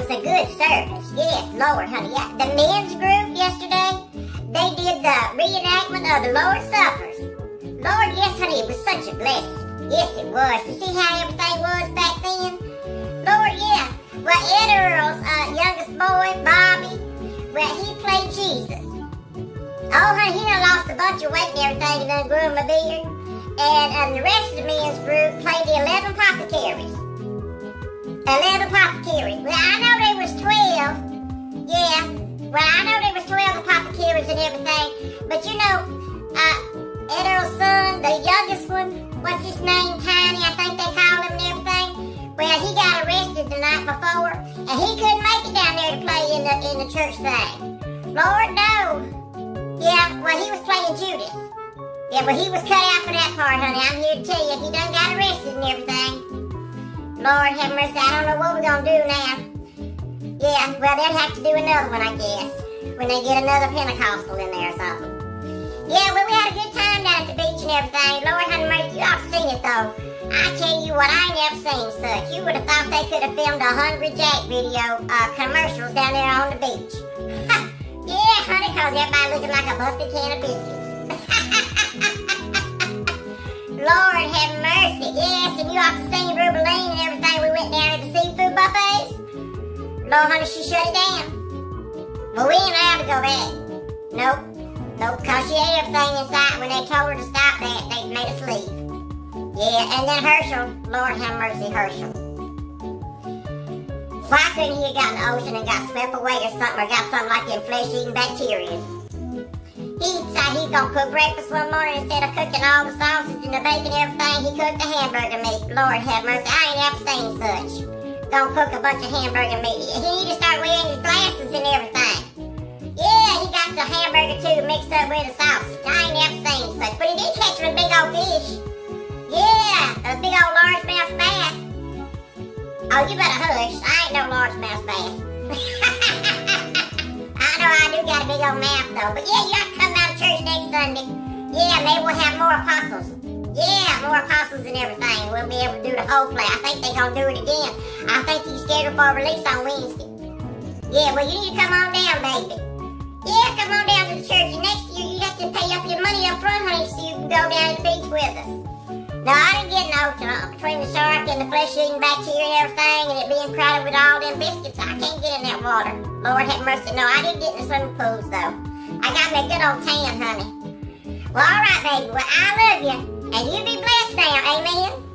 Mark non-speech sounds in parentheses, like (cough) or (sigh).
was a good service. Yes, Lord, honey. Yeah, the men's group yesterday, they did the reenactment of the Lord's Suppers. Lord, yes, honey, it was such a blessing. Yes, it was. To see how everything was back then. Lord, yeah. Well, Ed Earl's uh, youngest boy, Bobby, well, he played Jesus. Oh, honey, he done lost a bunch of weight and everything and done grew him a beard. And um, the rest of the men's group played the 11 apothecaries. 11 and everything. But you know, uh, Ed son, the youngest one, what's his name? Tiny, I think they call him and everything. Well, he got arrested the night before, and he couldn't make it down there to play in the in the church thing. Lord, no. Yeah, well, he was playing Judas. Yeah, well, he was cut out for that part, honey. I'm here to tell you, he done got arrested and everything. Lord have mercy, I don't know what we're gonna do now. Yeah, well, they'll have to do another one, I guess, when they get another Pentecostal in there or something. Yeah, well, we had a good time down at the beach and everything. Lord have mercy, to seen it though. I tell you what, I ain't never seen such. You would have thought they could have filmed a Hungry Jack video uh, commercials down there on the beach. (laughs) yeah, honey, cause everybody looking like a busted can of biscuits. (laughs) Lord have mercy. Yes, and you ought to see Rubeline and everything. We went down at the seafood buffets. Lord, honey, she shut it down. But we ain't allowed to go back. Nope. Nope, cause she ate everything inside. When they told her to stop that, they made us leave. Yeah, and then Herschel. Lord have mercy, Herschel. Why couldn't he have got in the ocean and got swept away or something, or got something like them flesh-eating bacteria? He decided he's gonna cook breakfast one morning instead of cooking all the sausage and the bacon and everything. He cooked the hamburger meat. Lord have mercy, I ain't ever seen such. Gonna cook a bunch of hamburger meat. He need to start wearing his glasses and everything. Yeah, he got the hamburger too mixed up with the sauce. I ain't never seen such, but he did catch a big old fish. Yeah, a big old largemouth bass. Oh, you better hush. I ain't no largemouth bass. (laughs) I know I do got a big old mouth though, but yeah, you have to come down to church next Sunday. Yeah, maybe we'll have more apostles. Yeah, more apostles and everything. We'll be able to do the whole play. I think they're gonna do it again. I think he's scheduled for release on Wednesday. Yeah, well you need to come on down, baby. Yeah, come on down to the church. And next year you have to pay up your money up front, honey, so you can go down to the beach with us. No, I didn't get no uh, between the shark and the flesh-eating bacteria and everything, and it being crowded with all them biscuits. I can't get in that water. Lord have mercy. No, I didn't get in the swimming pools though. I got me a good old tan, honey. Well, all right, baby. Well, I love you, and you be blessed now, amen.